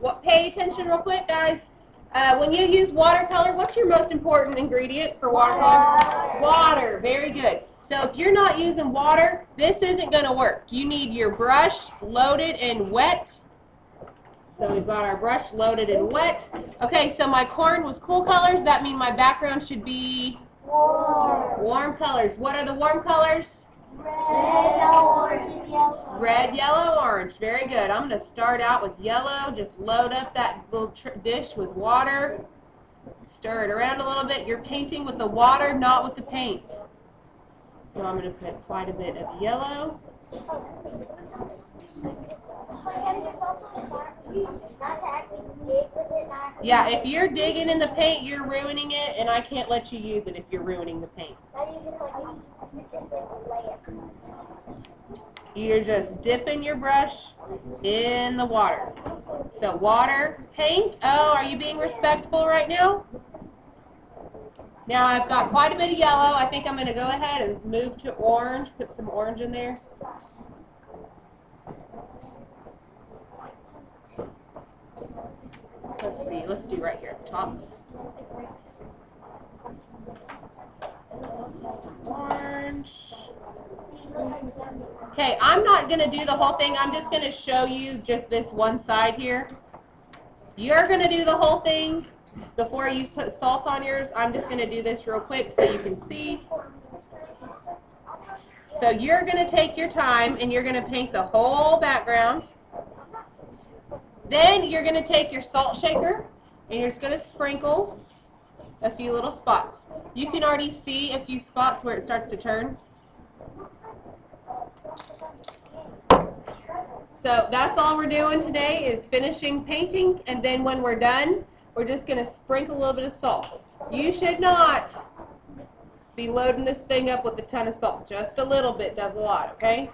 what, pay attention real quick, guys. Uh, when you use watercolor, what's your most important ingredient for watercolor? Water. Very good. So if you're not using water, this isn't going to work. You need your brush loaded and wet. So we've got our brush loaded and wet. Okay, so my corn was cool colors. That means my background should be Warm. warm colors. What are the warm colors? Red, yellow, orange, and yellow. Red, yellow, Very good. I'm going to start out with yellow. Just load up that little dish with water. Stir it around a little bit. You're painting with the water, not with the paint. So I'm going to put quite a bit of yellow. Not to actually dig with it, not Yeah, if you're digging in the paint, you're ruining it, and I can't let you use it if you're ruining the paint. Now you just like just like lay it. You're just dipping your brush in the water. So water, paint. Oh, are you being respectful right now? Now I've got quite a bit of yellow. I think I'm going to go ahead and move to orange. Put some orange in there. Let's see. Let's do right here at the top. Orange. Okay, I'm not going to do the whole thing. I'm just going to show you just this one side here. You're going to do the whole thing before you put salt on yours. I'm just going to do this real quick so you can see. So you're going to take your time and you're going to paint the whole background. Then you're going to take your salt shaker and you're just going to sprinkle a few little spots. You can already see a few spots where it starts to turn. So that's all we're doing today is finishing painting and then when we're done, we're just going to sprinkle a little bit of salt. You should not be loading this thing up with a ton of salt. Just a little bit does a lot, okay?